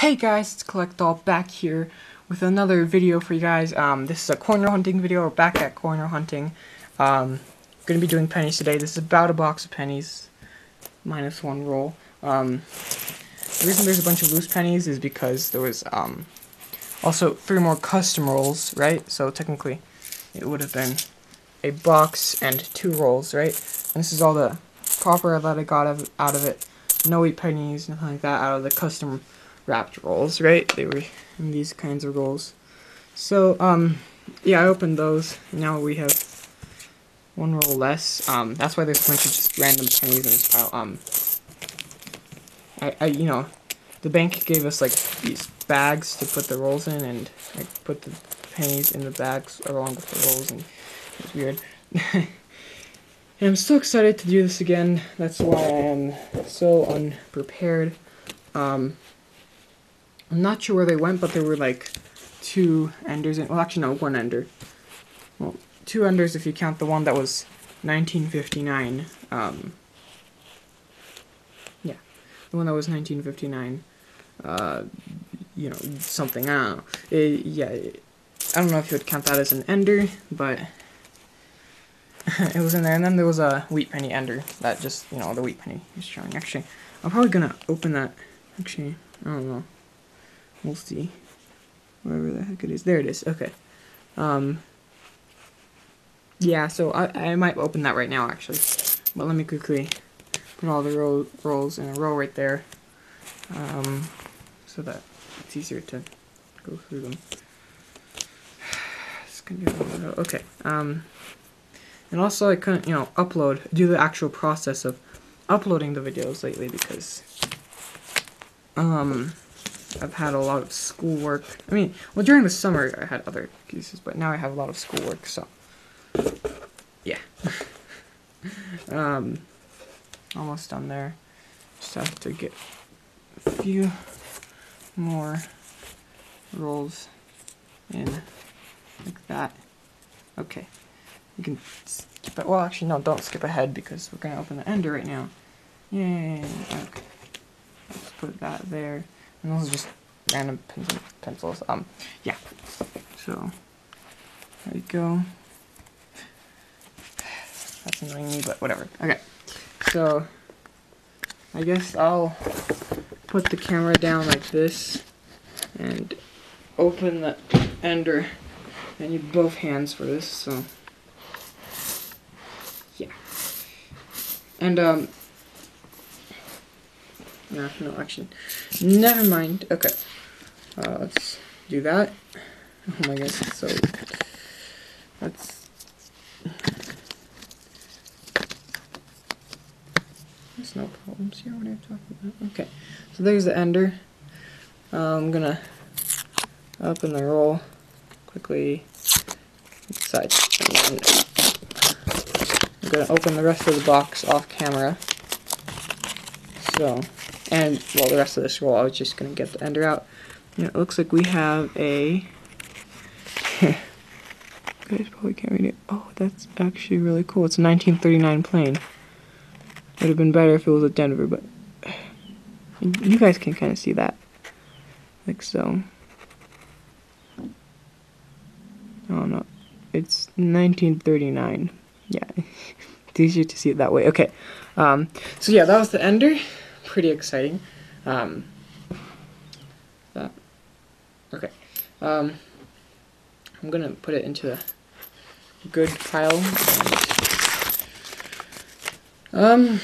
Hey guys, it's Collect All back here with another video for you guys. Um, this is a coin roll hunting video. We're back at coin roll hunting. Um, gonna be doing pennies today. This is about a box of pennies, minus one roll. Um, the reason there's a bunch of loose pennies is because there was um, also three more custom rolls, right? So technically, it would have been a box and two rolls, right? And this is all the copper that I got out of it. No eight pennies, nothing like that out of the custom wrapped rolls, right? They were in these kinds of rolls. So, um, yeah, I opened those. Now we have one roll less. Um, that's why there's a bunch of just random pennies in this pile. Um, I, I, you know, the bank gave us like these bags to put the rolls in, and I put the pennies in the bags along with the rolls, and it's weird. and I'm so excited to do this again. That's why I am so unprepared. Um, I'm not sure where they went, but there were like two enders. In, well, actually, no, one ender. Well, two enders if you count the one that was 1959. Um, yeah, the one that was 1959. Uh, you know, something. I don't know. It, yeah, it, I don't know if you would count that as an ender, but it was in there. And then there was a wheat penny ender that just, you know, the wheat penny is showing. Actually, I'm probably gonna open that. Actually, I don't know. We'll see. Wherever the heck it is. There it is. Okay. Um, yeah, so I, I might open that right now, actually. But let me quickly put all the roll, rolls in a row right there. Um, so that it's easier to go through them. It's gonna be a little, okay. Um, and also I couldn't, you know, upload, do the actual process of uploading the videos lately because, um, I've had a lot of schoolwork. I mean, well, during the summer I had other excuses, but now I have a lot of schoolwork, so yeah. um, almost done there. Just have to get a few more rolls in like that. Okay. You can skip it. Well, actually, no, don't skip ahead because we're going to open the ender right now. Yay. Okay. Let's put that there. And those are just random pencils. Um, yeah. So, there you go. That's annoying me, but whatever. Okay. So, I guess I'll put the camera down like this and open the ender. I need both hands for this, so. Yeah. And, um, no, no, actually. Never mind. Okay. Uh, let's do that. Oh my gosh, so... That's... There's no problems here when I'm talking about. Okay. So there's the ender. Uh, I'm gonna open the roll quickly then I'm gonna open the rest of the box off camera. So... And, well, the rest of this roll, I was just going to get the ender out. And it looks like we have a... guys probably can't read it. Oh, that's actually really cool. It's a 1939 plain. Would have been better if it was a Denver, but... You guys can kind of see that. Like so. Oh, no. It's 1939. Yeah. it's easier to see it that way. Okay. Um, so yeah, that was the ender pretty exciting. Um, that. Okay. Um, I'm gonna put it into the good pile. And, um,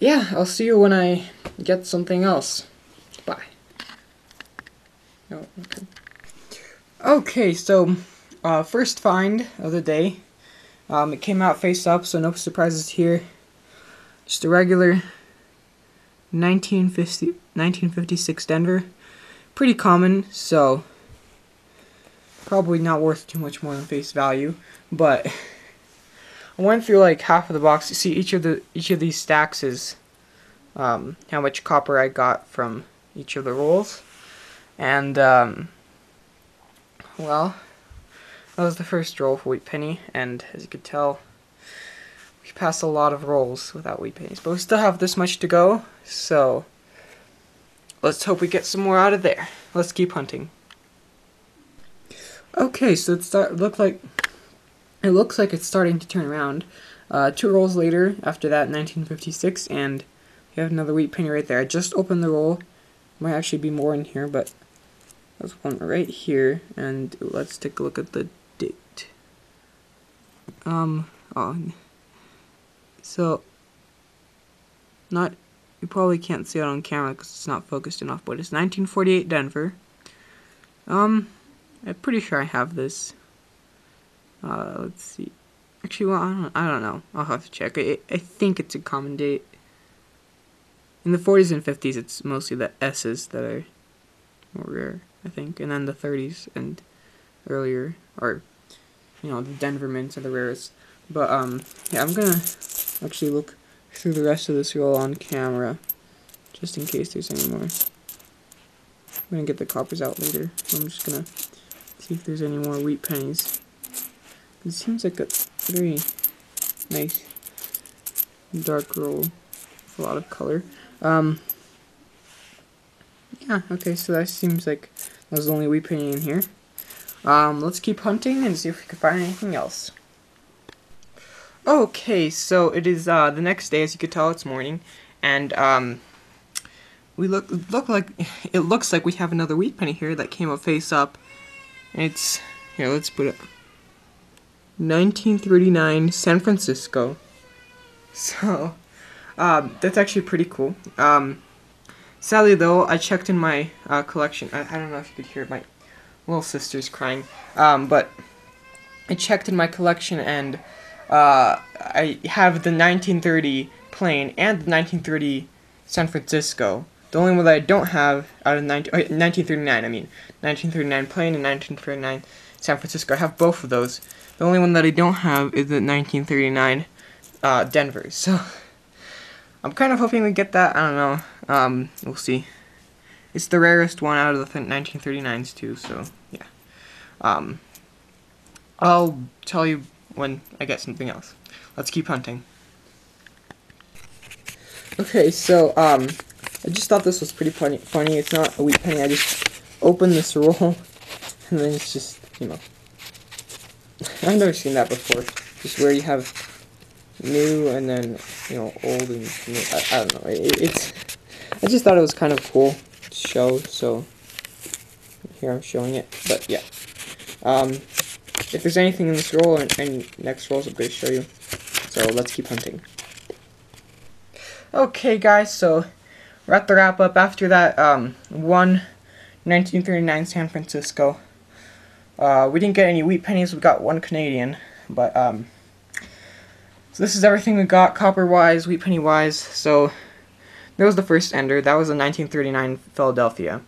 yeah, I'll see you when I get something else. Bye. Oh, okay. Okay, so, uh, first find of the day. Um, it came out face up, so no surprises here. Just a regular 1950, 1956 Denver. Pretty common, so probably not worth too much more than face value. But I went through like half of the box. You see, each of the each of these stacks is um, how much copper I got from each of the rolls, and um, well, that was the first roll for Wheat Penny, and as you could tell, we passed a lot of rolls without wheat pennies, but we still have this much to go, so let's hope we get some more out of there. Let's keep hunting. Okay, so it start look like it looks like it's starting to turn around. Uh, two rolls later, after that, 1956, and you have another wheat penny right there. I just opened the roll. Might actually be more in here, but there's one right here, and let's take a look at the date. Um, oh, so, not, you probably can't see it on camera because it's not focused enough, but it's 1948 Denver. Um, I'm pretty sure I have this. Uh, let's see. Actually, well, I don't, I don't know. I'll have to check. I, I think it's a common date. In the 40s and 50s, it's mostly the S's that are more rare, I think. And then the 30s and earlier are, you know, the Denver mints are the rarest. But, um, yeah, I'm gonna actually look through the rest of this roll on camera, just in case there's any more. I'm gonna get the coppers out later. I'm just gonna see if there's any more wheat pennies. It seems like a very nice dark roll with a lot of color. Um, yeah, okay, so that seems like that was the only wheat penny in here. Um, let's keep hunting and see if we can find anything else. Okay, so it is uh, the next day, as you could tell, it's morning, and um, we look look like it looks like we have another wheat penny here that came up face up. It's here. Let's put it 1939 San Francisco. So, um, that's actually pretty cool. Um, sadly though, I checked in my uh, collection. I, I, don't know if you could hear my little sister's crying. Um, but I checked in my collection and uh, I have the 1930 plain and the 1930 San Francisco. The only one that I don't have out of 19, 1939, I mean, 1939 plain and 1939 San Francisco. I have both of those. The only one that I don't have is the 1939 uh, Denver. So I'm kind of hoping we get that. I don't know. Um, we'll see. It's the rarest one out of the 1939s too. So yeah. Um, I'll tell you when I get something else. Let's keep hunting. Okay, so um, I just thought this was pretty funny. Funny. It's not a wheat penny. I just opened this roll, and then it's just you know I've never seen that before. Just where you have new and then you know old and new. I, I don't know. It, it's. I just thought it was kind of cool to show. So here I'm showing it. But yeah. Um, if there's anything in this roll and, and next rolls, I'm going to show you. So let's keep hunting. Okay, guys. So we're at the wrap up. After that, um, one 1939 San Francisco. Uh, we didn't get any wheat pennies, we got one Canadian, but, um, so this is everything we got copper-wise, wheat penny-wise, so that was the first ender, that was a 1939 Philadelphia.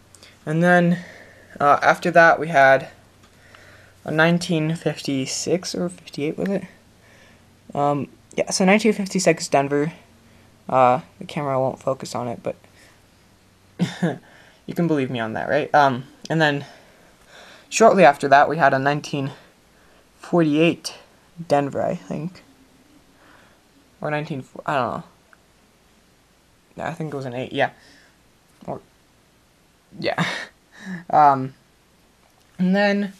And then, uh, after that we had 1956, or 58 was it? Um, yeah, so 1956 Denver, uh, the camera won't focus on it, but you can believe me on that, right? Um, and then Shortly after that, we had a 1948 Denver, I think. Or 19, I don't know. I think it was an 8, yeah. Or, yeah. um, and then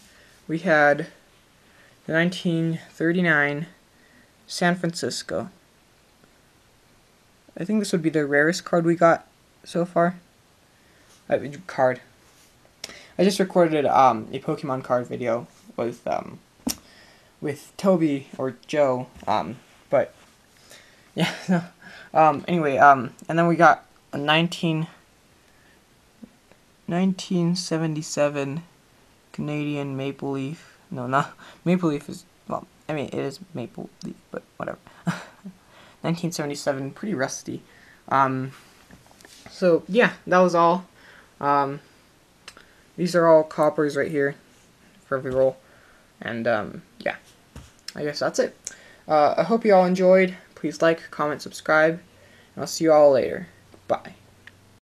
we had the 1939 San Francisco. I think this would be the rarest card we got so far. Uh, card. I just recorded um, a Pokemon card video with um, with Toby or Joe, um, but yeah. um, anyway, um, and then we got a 19, 1977 Canadian Maple Leaf. No, not Maple Leaf is well. I mean, it is Maple Leaf, but whatever. 1977, pretty rusty. Um, so yeah, that was all. Um, these are all coppers right here for every roll. And, um, yeah. I guess that's it. Uh, I hope you all enjoyed. Please like, comment, subscribe. And I'll see you all later. Bye.